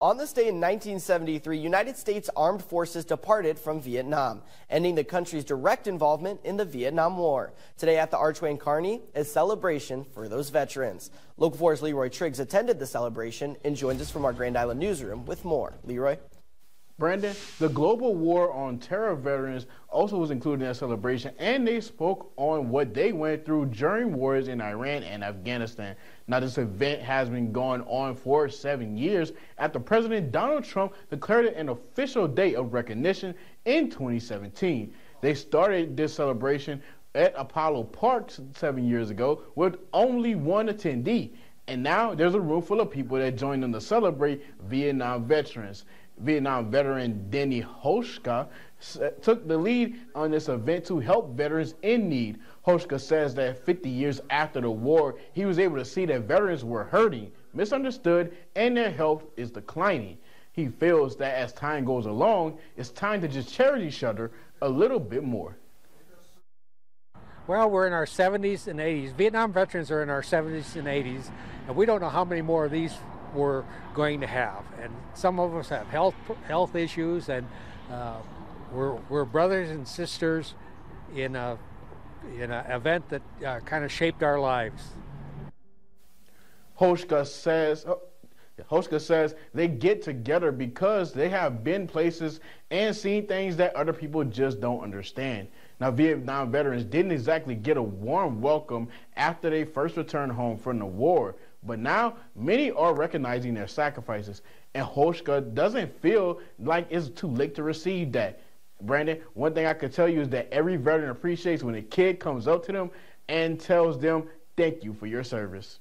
On this day in 1973, United States Armed Forces departed from Vietnam, ending the country's direct involvement in the Vietnam War. Today at the Archway in Kearney is celebration for those veterans. Local 4's Leroy Triggs attended the celebration and joined us from our Grand Island newsroom with more. Leroy? Brandon, the Global War on Terror veterans also was included in that celebration, and they spoke on what they went through during wars in Iran and Afghanistan. Now, this event has been going on for seven years after President Donald Trump declared it an official day of recognition in 2017. They started this celebration at Apollo Park seven years ago with only one attendee. And now there's a room full of people that joined them to celebrate Vietnam veterans. Vietnam veteran Denny Hoshka took the lead on this event to help veterans in need. Hoshka says that 50 years after the war, he was able to see that veterans were hurting, misunderstood, and their health is declining. He feels that as time goes along, it's time to just cherish each other a little bit more. Well, we're in our 70s and 80s. Vietnam veterans are in our 70s and 80s, and we don't know how many more of these we're going to have. And some of us have health health issues, and uh, we're, we're brothers and sisters in a in an event that uh, kind of shaped our lives. Hoshka says. Oh, says they get together because they have been places and seen things that other people just don't understand. Now, Vietnam veterans didn't exactly get a warm welcome after they first returned home from the war, but now many are recognizing their sacrifices, and Hoshka doesn't feel like it's too late to receive that. Brandon, one thing I can tell you is that every veteran appreciates when a kid comes up to them and tells them, Thank you for your service.